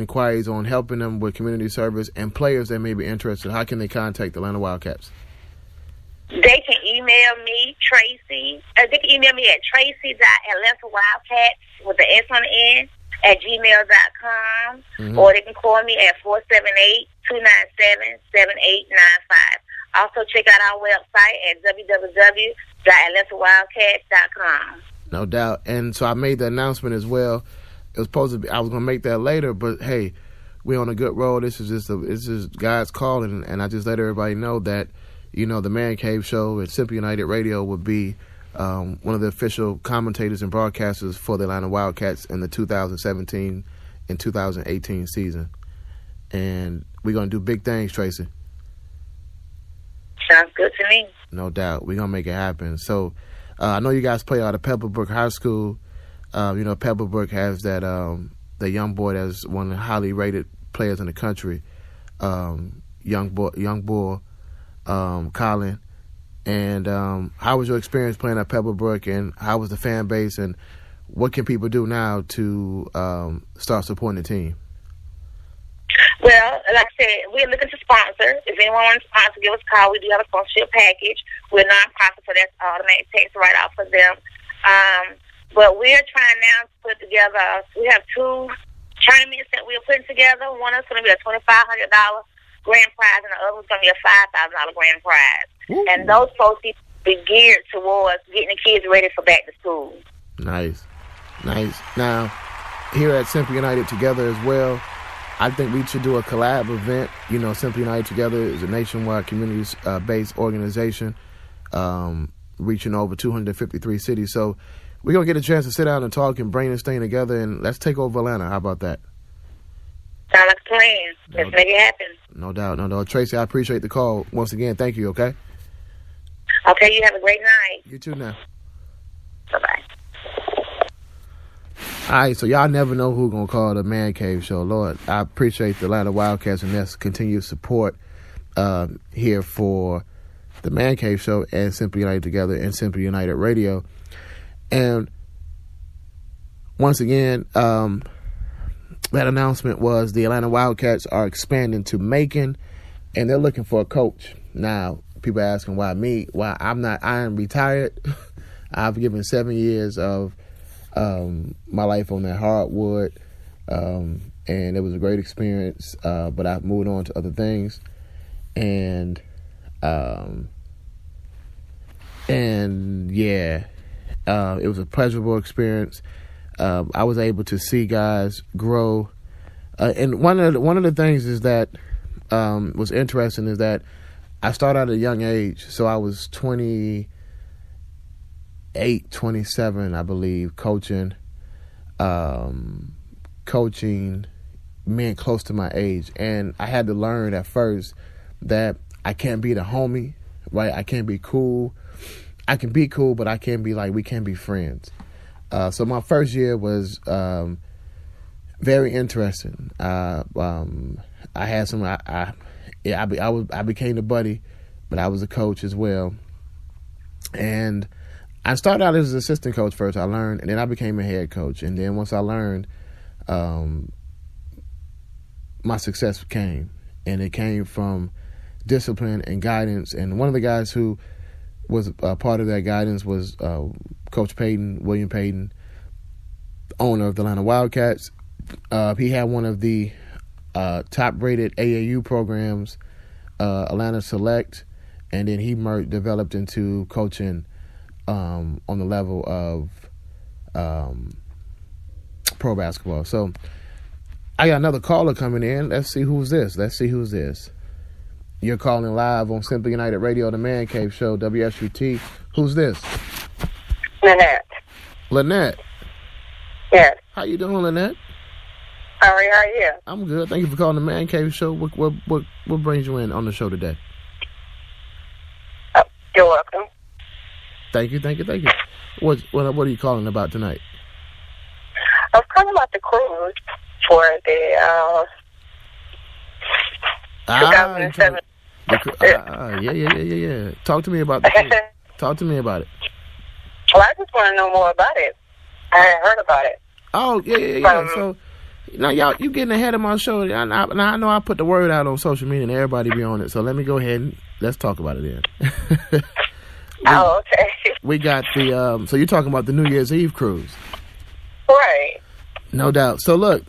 inquiries on helping them with community service and players that may be interested, how can they contact the Atlanta Wildcats? They can email me, Tracy. Uh, they can email me at tracy.atlantawildcats with the S on the end at gmail.com mm-hmm. or they can call me at 478 297 7895. Also, check out our website at www.atlantawildcats.com. No doubt. And so I made the announcement as well. It was supposed to be, I was going to make that later, but hey, we're on a good road. This is just a, this is God's calling. And I just let everybody know that, you know, the Man Cave Show at Simply United Radio would be um, one of the official commentators and broadcasters for the Atlanta Wildcats in the 2017 and 2018 season. And we're going to do big things, Tracy. Sounds good to me. No doubt. We're going to make it happen. So uh, I know you guys play out of Pebblebrook High School. Um, you know, Pebblebrook has that um, the young boy that's one of the highly rated players in the country. Um, young boy, young boy, um, Collin. And um, how was your experience playing at Pebblebrook, and how was the fan base, and what can people do now to start supporting the team? Well, like I said, we're looking to sponsor. If anyone wants to sponsor, give us a call. We do have a sponsorship package. We're non-profit, so that's automatic tax right off for them. Um, but we're trying now to put together, we have two tournaments that we're putting together. One is going to be a $2,500 grand prize, and the other is going to be a $5,000 grand prize. Ooh. And those proceeds be geared towards getting the kids ready for back to school. Nice. Nice. Now, here at Simply United Together as well, I think we should do a collab event. You know, Simply United Together is a nationwide community-based uh, organization um, reaching over 253 cities. So we're going to get a chance to sit down and talk and bring this thing together, and let's take over Atlanta. How about that? Sound like a plan. Let's no, make it happen. No doubt. No doubt. Tracy, I appreciate the call. Once again, thank you, okay? Okay, you have a great night. You too now. Bye-bye. All right, so y'all never know who gonna call the Man Cave Show. Lord, I appreciate the Atlanta Wildcats and their continued support uh, here for the Man Cave Show and Simply United Together and Simply United Radio. And once again, um, that announcement was the Atlanta Wildcats are expanding to Macon, and they're looking for a coach. Now, people asking why me? Why I'm not? I am retired. I've given seven years of um, my life on that hardwood, um, and it was a great experience. Uh, but I've moved on to other things, and um, and yeah, uh, it was a pleasurable experience. Uh, I was able to see guys grow, uh, and one of the, one of the things is that um, was interesting is that I started at a young age, so I was twenty 28, 27, I believe, coaching, um, coaching men close to my age. And I had to learn at first that I can't be the homie, right? I can't be cool. I can be cool, but I can't be like, we can't be friends. Uh, so my first year was um, very interesting. Uh, um, I had some, I, I, yeah, I, be, I, was, I became the buddy, but I was a coach as well. And I started out as an assistant coach first. I learned, and then I became a head coach. And then once I learned, um, my success came, and it came from discipline and guidance. And one of the guys who was a part of that guidance was uh, Coach Payton, William Payton, owner of the Atlanta Wildcats. Uh, he had one of the uh, top-rated AAU programs, uh, Atlanta Select, and then he mer- developed into coaching um, on the level of um, pro basketball. So I got another caller coming in. Let's see who's this. Let's see who's this. You're calling live on Simply United Radio, the Man Cave Show, WSUT. Who's this? Lynette. Lynette. Yes. How you doing, Lynette? How are you? I'm good. Thank you for calling the Man Cave Show. What what what, what brings you in on the show today? Oh, you're welcome. Thank you, thank you, thank you. What what what are you calling about tonight? I was calling about the cruise for the uh, ah, 2007. Uh, yeah, yeah, yeah, yeah, yeah. Talk to me about the. Talk to me about it. Well, I just want to know more about it. I hadn't heard about it. Oh yeah, yeah, yeah. Um, so Now y'all, you getting ahead of my show. I, I, I know I put the word out on social media and everybody be on it. So let me go ahead and let's talk about it then. we, oh, okay. We got the um. So you're talking about the New Year's Eve cruise, right? No doubt. So look,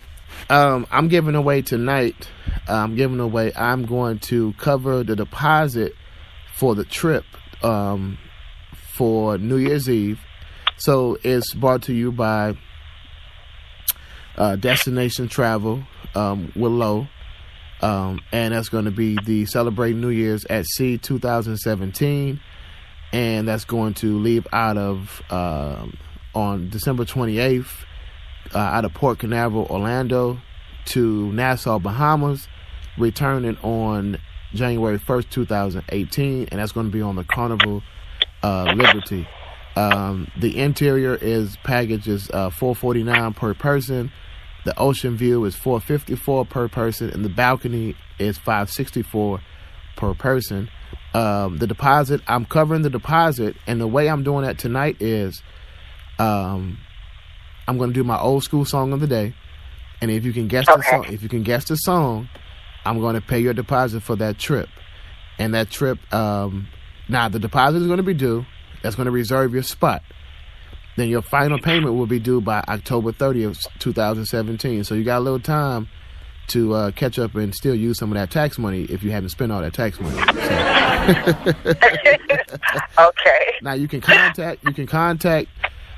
um, I'm giving away tonight. I'm giving away. I'm going to cover the deposit for the trip um, for New Year's Eve. So it's brought to you by uh, Destination Travel um, Willow. Um, and that's going to be the Celebrate New Year's at Sea 2017. And that's going to leave out of um, on December 28th uh, out of Port Canaveral, Orlando to Nassau, Bahamas, returning on January 1st, 2018. And that's going to be on the Carnival uh, Liberty. Um, the interior is packages uh, 449 per person. The ocean view is 454 per person, and the balcony is 564 per person. Um, the deposit, I'm covering the deposit, and the way I'm doing that tonight is, um, I'm going to do my old school song of the day, and if you can guess okay. the song, if you can guess the song, I'm going to pay your deposit for that trip, and that trip. Um, now the deposit is going to be due. That's going to reserve your spot then your final payment will be due by October 30th, 2017. So you got a little time to uh, catch up and still use some of that tax money if you haven't spent all that tax money. So. okay. Now you can contact you can contact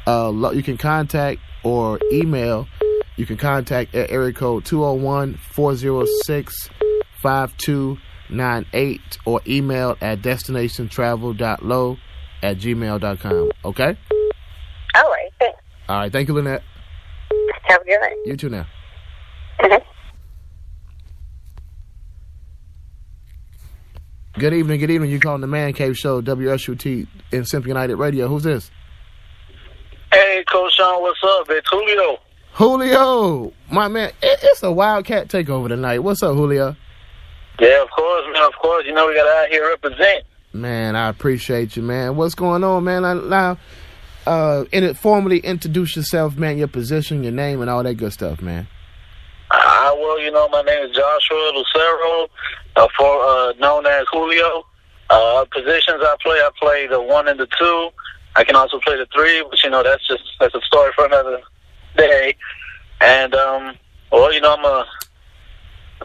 uh, you can contact or email you can contact at area code 201-406-5298 or email at destinationtravel.low at gmail.com. Okay? All right. Thanks. All right. Thank you, Lynette. Have a good night. You too now. Mm-hmm. Good evening. Good evening. You're calling the Man Cave Show, WSUT in Simply United Radio. Who's this? Hey, Coach Sean, what's up? It's Julio. Julio, my man. It, it's a Wildcat takeover tonight. What's up, Julio? Yeah, of course, man. Of course. You know we got out here represent. Man, I appreciate you, man. What's going on, man? I, now, uh, in it, formally introduce yourself, man, your position, your name, and all that good stuff, man. Uh, well, you know, my name is Joshua Lucero, uh, for uh, known as Julio. Uh, positions I play, I play the one and the two. I can also play the three, but you know, that's just that's a story for another day. And um, well, you know, I'm a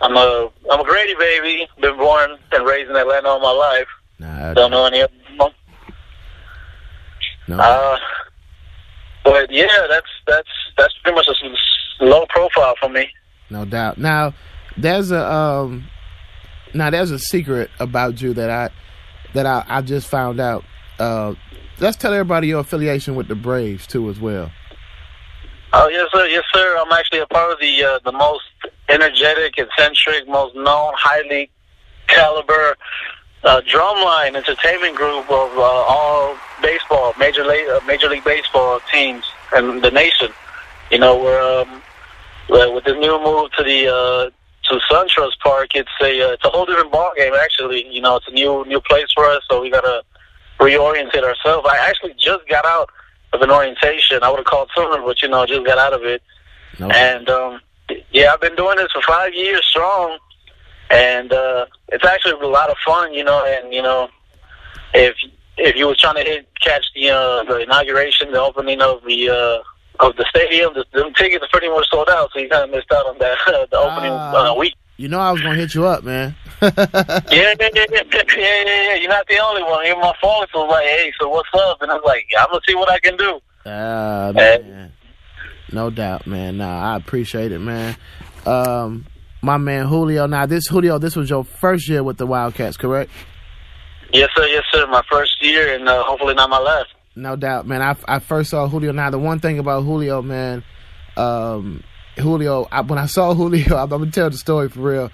I'm a I'm a Grady baby. Been born and raised in Atlanta all my life. Nah, Don't know any other. no. Uh, but yeah, that's that's that's pretty much a low profile for me. No doubt. Now, there's a um, now there's a secret about you that I that I, I just found out. Uh, let's tell everybody your affiliation with the Braves too, as well. Oh yes, sir. Yes, sir. I'm actually a part of the uh, the most energetic, eccentric, most known, highly caliber uh, drumline entertainment group of uh, all baseball, major league, uh, major league baseball teams in the nation. You know, we're um, well, with this new move to the uh, to SunTrust Park, it's a uh, it's a whole different ball game. Actually, you know, it's a new new place for us, so we gotta reorientate ourselves. I actually just got out of an orientation. I would have called sooner, but you know, just got out of it. No. And um, yeah, I've been doing this for five years strong, and uh, it's actually a lot of fun, you know. And you know, if if you was trying to hit catch the uh, the inauguration, the opening of the uh, of the stadium, the, the tickets are pretty much sold out, so you kind of missed out on that the opening Ah. uh, week. You know I was gonna hit you up, man. Yeah, yeah, yeah, yeah, yeah, yeah. You're not the only one. Even my phone was like, "Hey, so what's up?" And I was like, yeah, "I'm gonna see what I can do." Ah, man. No doubt, man. Nah, I appreciate it, man. Um, my man Julio. Now, this Julio, this was your first year with the Wildcats, correct? Yes, sir. Yes, sir. My first year, and uh, hopefully not my last. No doubt, man. I, I first saw Julio. Now, the one thing about Julio, man, um, Julio, I, when I saw Julio, I'm, I'm gonna tell the story for real.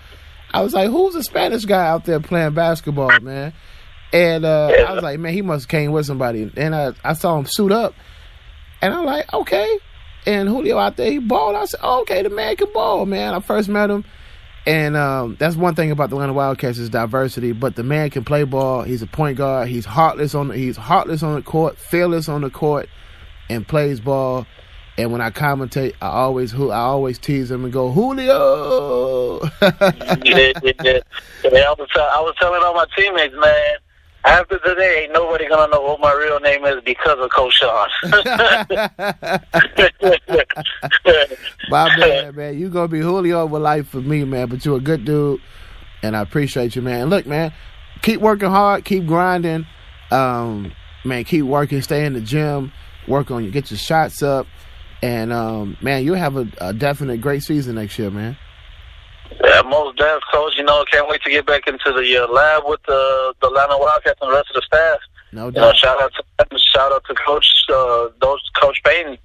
I was like, "Who's the Spanish guy out there playing basketball, man?" And uh, I was like, "Man, he must have came with somebody." And I, I saw him suit up, and I'm like, "Okay." And Julio out there, he balled. I said, oh, "Okay, the man can ball, man." I first met him, and um, that's one thing about the Atlanta Wildcats is diversity. But the man can play ball. He's a point guard. He's heartless on the, he's heartless on the court, fearless on the court, and plays ball. And when I commentate, I always who I always tease him and go Julio. yeah, yeah, yeah. I, was tell, I was telling all my teammates, man. After today, ain't nobody gonna know what my real name is because of Coach Sean. my man, man, you gonna be Julio for life for me, man. But you're a good dude, and I appreciate you, man. And look, man, keep working hard, keep grinding, um, man. Keep working, stay in the gym, work on you, get your shots up, and um, man, you'll have a, a definite great season next year, man. Yeah, most definitely, coach. You know, can't wait to get back into the uh, lab with the the Atlanta Wildcats and the rest of the staff. No doubt. You know, shout out to shout out to Coach uh, those Coach Payton.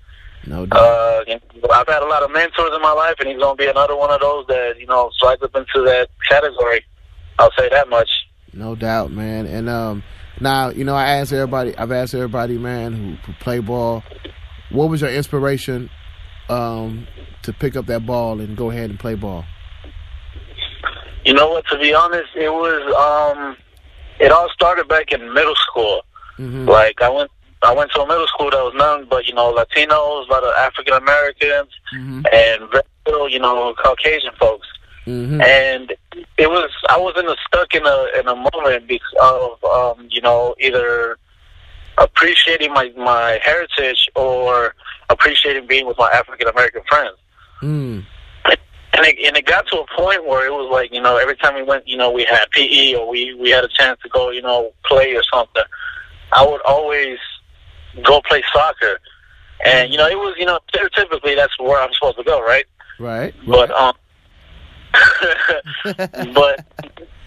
No doubt. Uh, you know, I've had a lot of mentors in my life, and he's going to be another one of those that you know slides up into that category. I'll say that much. No doubt, man. And um, now you know, I asked everybody. I've asked everybody, man, who, who play ball. What was your inspiration um, to pick up that ball and go ahead and play ball? You know what? To be honest, it was um, it all started back in middle school. Mm-hmm. Like I went, I went to a middle school that was none but you know Latinos, a lot of African Americans, Mm-hmm. and very little you know Caucasian folks. Mm-hmm. And it was I was in a stuck in a in a moment because of um, you know either appreciating my my heritage or appreciating being with my African American friends. Mm. And it, and it got to a point where it was like, you know, every time we went, you know, we had PE or we, we had a chance to go, you know, play or something, I would always go play soccer. And, you know, it was, you know, typically that's where I'm supposed to go, right? Right. But, um, but,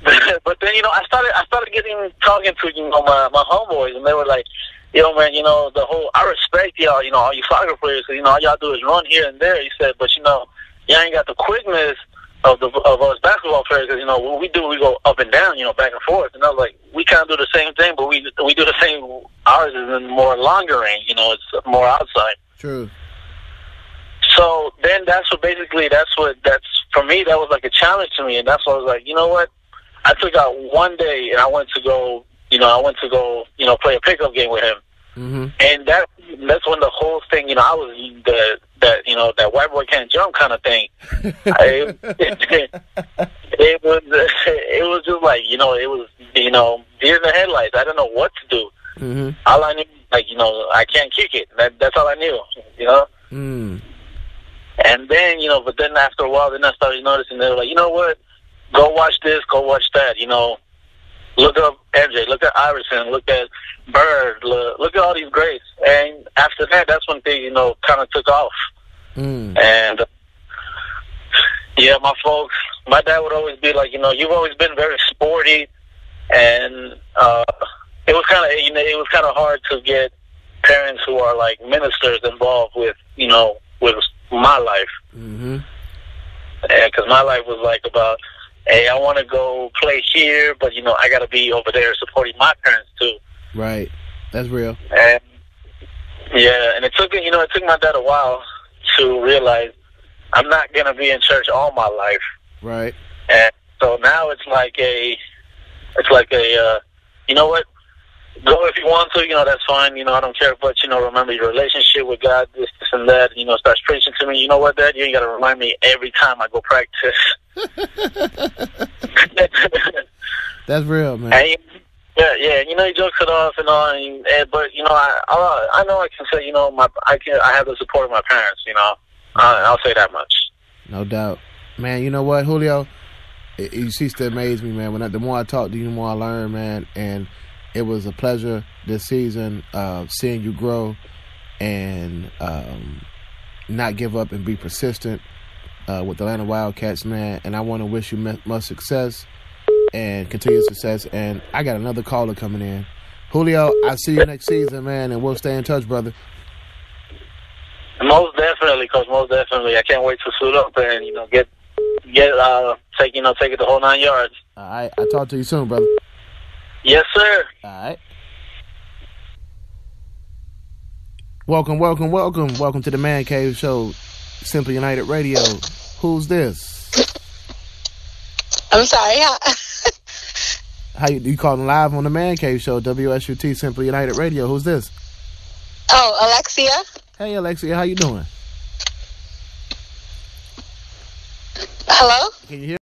but then, you know, I started, I started getting, talking to, you know, my, my homeboys and they were like, yo, man, you know, the whole, I respect y'all, you know, all you soccer players, cause, you know, all y'all do is run here and there. He said, but, you know, y'all ain't got the quickness of the of us basketball players. Cause, you know, what we do, we go up and down, you know, back and forth. And I was like, we kind of do the same thing, but we we do the same. Ours is in more longer range, you know, it's more outside. True. So then that's what basically that's what that's for me. That was like a challenge to me, and that's why I was like, you know what? I took out one day and I went to go, you know, I went to go, you know, play a pickup game with him. Mm-hmm. And that that's when the whole thing, you know, I was the that you know that white boy can't jump kind of thing. I, it, it was it was just like you know it was you know deer in the headlights. I didn't know what to do. Mm-hmm. All I knew, like you know, I can't kick it. That, that's all I knew. You know. Mm. And then you know, but then after a while, then I started noticing they were like, you know what? Go watch this. Go watch that. You know, look up MJ. Look at Iverson. Look at Bird. Look, look at all these greats. And after that, that's when things you know kind of took off. Mm. And yeah, my folks, my dad would always be like, you know, you've always been very sporty, and uh, it was kind of, you know, it was kind of hard to get parents who are like ministers involved with, you know, with my life, Mm-hmm. because my life was like about, hey, I want to go play here, but you know, I got to be over there supporting my parents too. Right. That's real. And yeah, and it took you know it took my dad a while to realize I'm not gonna be in church all my life, Right. and so now it's like a it's like a uh, you know what go if you want to you know that's fine you know I don't care but you know remember your relationship with God this this and that you know starts preaching to me you know what Dad you ain't gotta remind me every time I go practice. That's real, man. And, yeah, yeah. You know, he jokes it off and all, and, and, but you know, I, I I know I can say, you know, my I can I have the support of my parents. You know, I, I'll say that much. No doubt, man. You know what, Julio? You cease to amaze me, man. When I, the more I talk to you, the more I learn, man. And it was a pleasure this season uh, seeing you grow and um, not give up and be persistent uh, with the Atlanta Wildcats, man. And I want to wish you much success and continued success. And I got another caller coming in. Julio, I'll see you next season, man, and we'll stay in touch, brother. Most definitely, cause most definitely, I can't wait to suit up and you know get get uh take you know take it the whole nine yards. All right, I'll talk to you soon, brother. Yes, sir. All right. Welcome, welcome, welcome, welcome to the Man Cave Show, Simply United Radio. Who's this? I'm sorry. How you, you calling live on the Man Cave Show, WSUT Simply United Radio? Who's this? Oh, Alexia. Hey, Alexia, how you doing? Hello. Can you hear?